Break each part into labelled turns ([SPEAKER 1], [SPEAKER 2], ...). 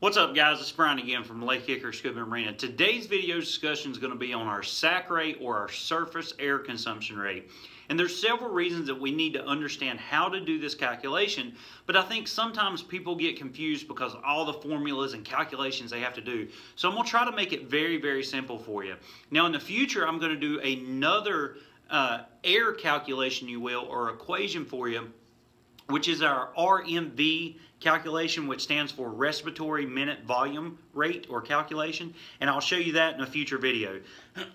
[SPEAKER 1] What's up guys, it's Brian again from Lake Hickory Scuba Marina. Today's video discussion is going to be on our SAC rate or our surface air consumption rate. And there's several reasons that we need to understand how to do this calculation, but I think sometimes people get confused because of all the formulas and calculations they have to do. So I'm going to try to make it very, very simple for you. Now in the future, I'm going to do another uh, air calculation, you will, or equation for you which is our RMV calculation, which stands for respiratory minute volume rate or calculation. And I'll show you that in a future video.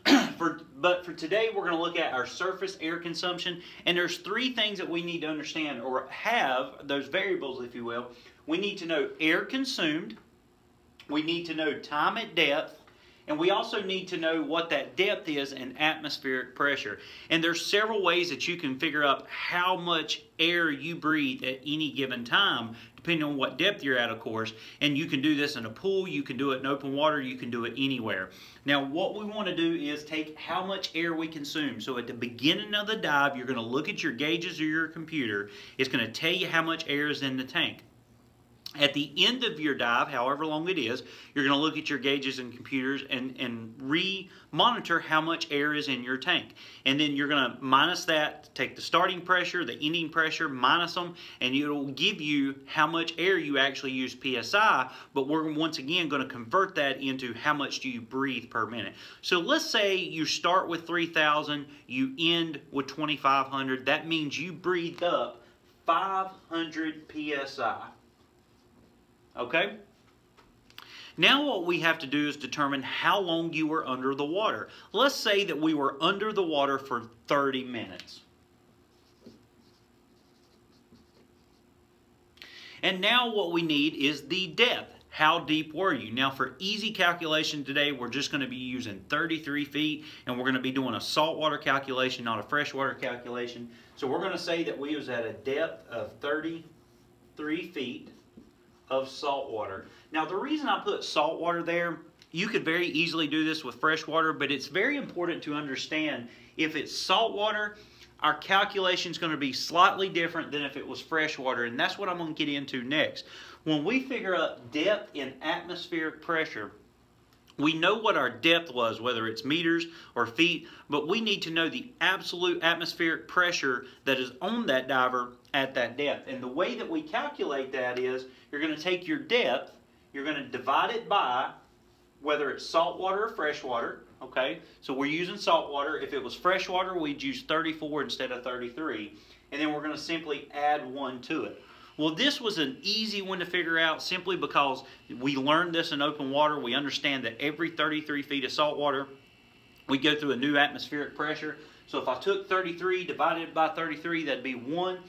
[SPEAKER 1] for, but for today, we're going to look at our surface air consumption. And there's three things that we need to understand or have, those variables, if you will. We need to know air consumed. We need to know time at depth. And we also need to know what that depth is in atmospheric pressure. And there's several ways that you can figure out how much air you breathe at any given time, depending on what depth you're at, of course. And you can do this in a pool, you can do it in open water, you can do it anywhere. Now, what we want to do is take how much air we consume. So at the beginning of the dive, you're going to look at your gauges or your computer. It's going to tell you how much air is in the tank. At the end of your dive, however long it is, you're going to look at your gauges and computers and, and re-monitor how much air is in your tank. And then you're going to minus that, take the starting pressure, the ending pressure, minus them, and it'll give you how much air you actually use PSI, but we're once again going to convert that into how much do you breathe per minute. So let's say you start with 3,000, you end with 2,500. That means you breathed up 500 PSI. Okay? Now what we have to do is determine how long you were under the water. Let's say that we were under the water for 30 minutes. And now what we need is the depth. How deep were you? Now for easy calculation today, we're just going to be using 33 feet and we're going to be doing a saltwater calculation, not a freshwater calculation. So we're going to say that we was at a depth of 33 feet of salt water. Now the reason I put salt water there, you could very easily do this with fresh water, but it's very important to understand if it's salt water, our calculation is going to be slightly different than if it was fresh water, and that's what I'm going to get into next. When we figure out depth in atmospheric pressure, we know what our depth was, whether it's meters or feet, but we need to know the absolute atmospheric pressure that is on that diver at that depth. And the way that we calculate that is you're going to take your depth, you're going to divide it by whether it's salt water or fresh water, okay? So we're using salt water. If it was fresh water, we'd use 34 instead of 33. And then we're going to simply add 1 to it. Well, this was an easy one to figure out simply because we learned this in open water. We understand that every 33 feet of salt water, we go through a new atmospheric pressure. So if I took 33 divided by 33, that'd be 1.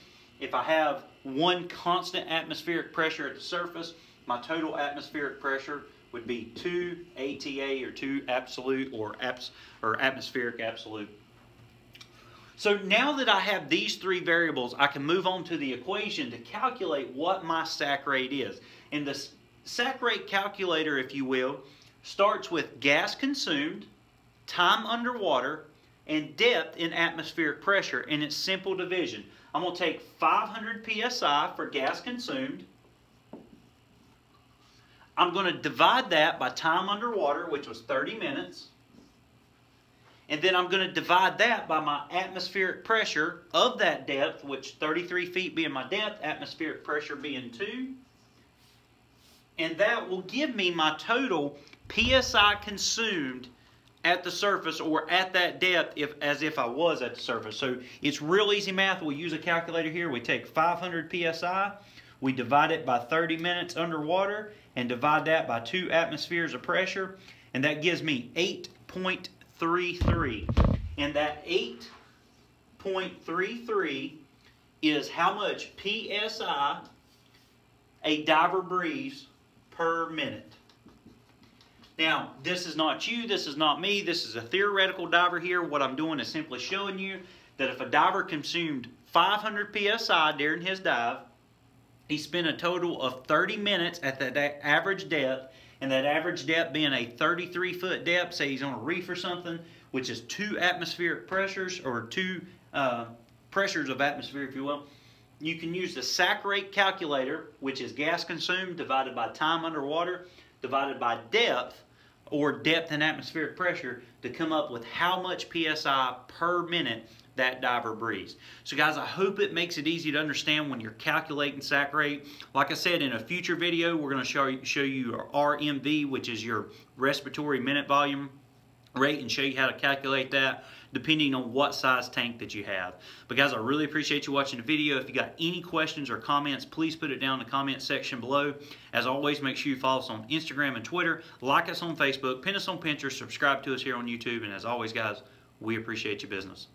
[SPEAKER 1] If I have one constant atmospheric pressure at the surface, my total atmospheric pressure would be 2 ATA or 2 absolute or, abs or atmospheric absolute. So now that I have these three variables, I can move on to the equation to calculate what my SAC rate is. And the SAC rate calculator, if you will, starts with gas consumed, time underwater, and depth in atmospheric pressure, and it's simple division. I'm going to take 500 psi for gas consumed. I'm going to divide that by time underwater, which was 30 minutes. And then I'm going to divide that by my atmospheric pressure of that depth, which 33 feet being my depth, atmospheric pressure being 2. And that will give me my total PSI consumed at the surface or at that depth if, as if I was at the surface. So it's real easy math. We use a calculator here. We take 500 PSI, we divide it by 30 minutes underwater, and divide that by two atmospheres of pressure, and that gives me 8.3 8.33. And that 8.33 is how much PSI a diver breathes per minute. Now, this is not you, this is not me, this is a theoretical diver here. What I'm doing is simply showing you that if a diver consumed 500 PSI during his dive, he spent a total of 30 minutes at that average depth and that average depth being a 33 foot depth, say he's on a reef or something, which is two atmospheric pressures or two uh, pressures of atmosphere, if you will, you can use the SAC rate calculator, which is gas consumed divided by time underwater divided by depth or depth and atmospheric pressure to come up with how much PSI per minute that diver breathes. So guys, I hope it makes it easy to understand when you're calculating SAC rate. Like I said, in a future video, we're gonna show you, show you your RMV, which is your respiratory minute volume rate and show you how to calculate that depending on what size tank that you have. But guys, I really appreciate you watching the video. If you got any questions or comments, please put it down in the comment section below. As always, make sure you follow us on Instagram and Twitter, like us on Facebook, pin us on Pinterest, subscribe to us here on YouTube, and as always, guys, we appreciate your business.